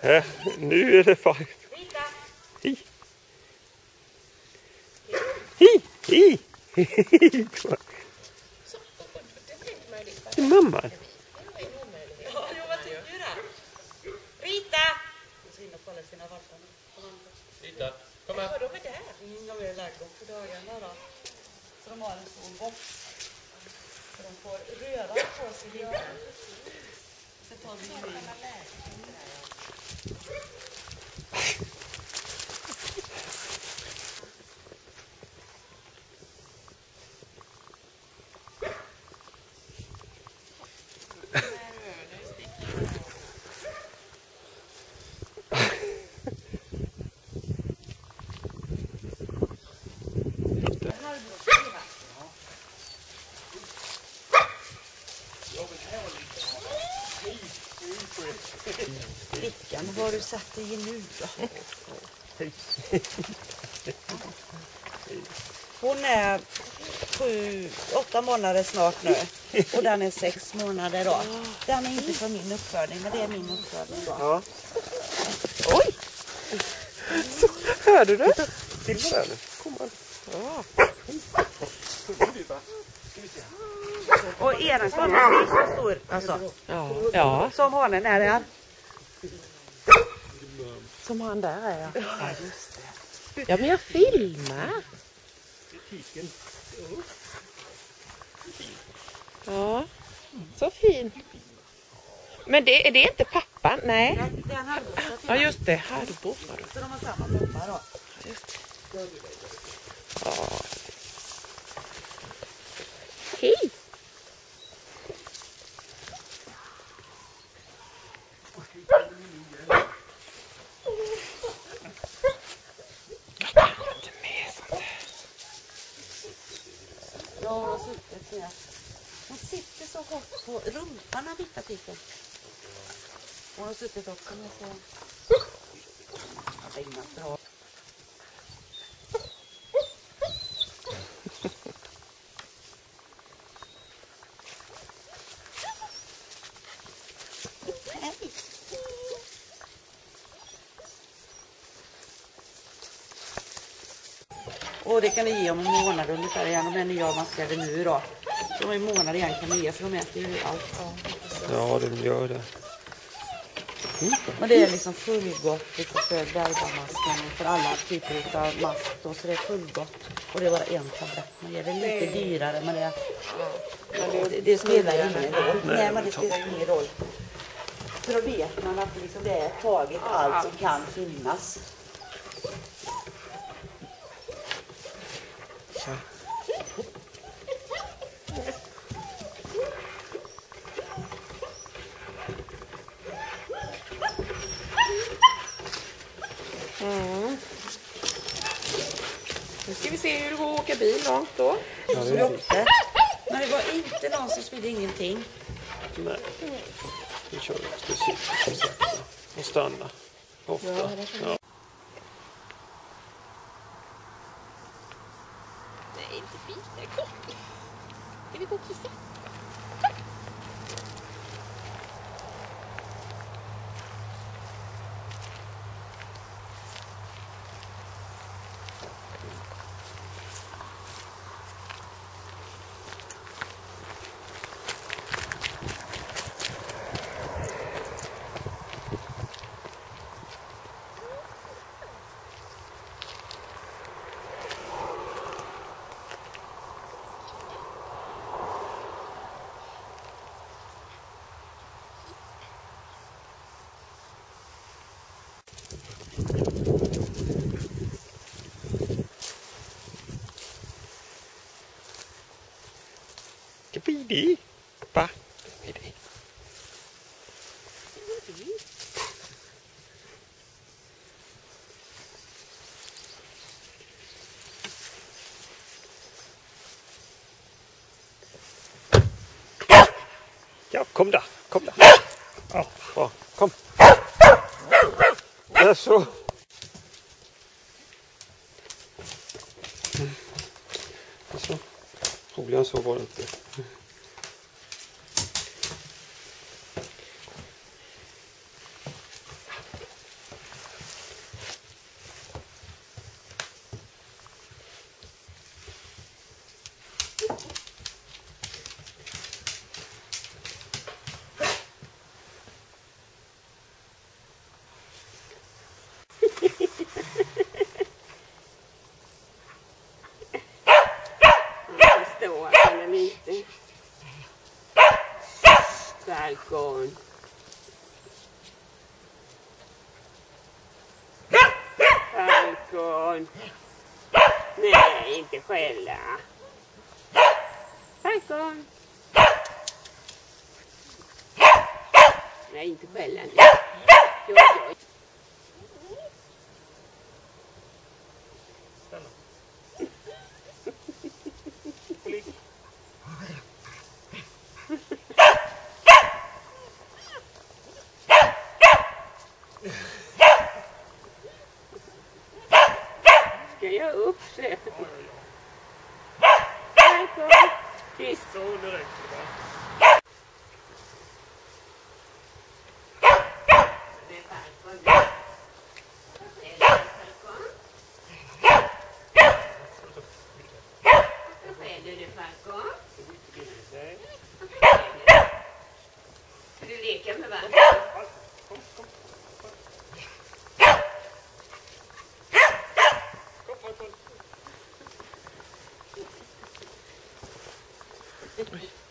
Äh, nu är det faktiskt... Rita! Hi. Hi. Hi. Till mamma. Ja, jo, vad tycker du då? Rita! In. Titta, kom här. De är där. De är lagda på dagarna då. Så de har en stor box. Så de får röra på sig lite. Så tar vi en vin. Vickan, vad har du satt dig i nu då? Hon är sju, åtta månader snart nu. Och den är sex månader då. Den är inte från min uppfödning, men det är min uppfödning då. Ja. Oj! Hör du det? Till här nu. Kom on. Och ena kommer bli så stor alltså. Ja, ja. Som hanen är där. Som han där är ja. Ja, just det. Ja, men jag filmar. Ja, så fin. Men det, är det inte pappan? Nej. Det är en halvbrorsa till Ja, just det. Det. Så de har samma pappa då. Just det. Ja. Hej! Jag kan inte med sånt där. Ja, hon har suttit ner. Hon gått på rumpan av vita tiken. Hon har suttit också med så... Det är inga bra. Och det kan ni ge om en månad ungefär igen. De är nyavmaskade nu då. Så om en månad igen kan ni ge för de äter ju allt. Ja, de gör det. Men det är liksom fullgott lite för bergamasken för alla typer av mask då, så det är fullgott. Och det är bara en tablett man ger. Det är lite dyrare men det, det, det spelar ingen roll. Nej men det spelar ingen roll. För då vet man att liksom det är taget allt som kan finnas. Nu ska vi se hur det går att åka bil långt då. Ja, det är fint. Men det var inte någon som spydde ingenting. Nej. Vi kör precis och stanna ofta. Ja. Nej, inte bil. Det är kort. Ska vi gå och kissa? Kapidi. Pa. Kapidi. Ja, kom där. Kom där. Ja, bra. Kom. Där så. Mm. Alltså, roligare än så var det inte. Balkon. Balkon. Nej, inte skälla. Balkon. Nej, inte skälla nu. Ska jag upp sen? Falcon. Tyst. Så, nu räcker det? Det är med Det Ai.